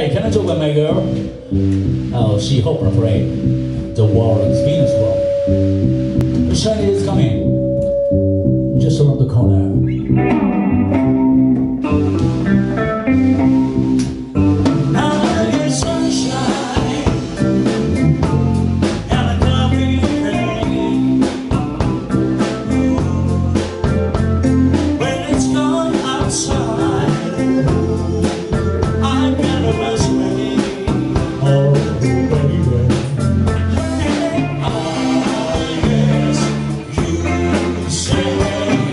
Hey, can I talk about my girl? Oh, she hope and pray. The war is Venus wrong. The Chinese is coming.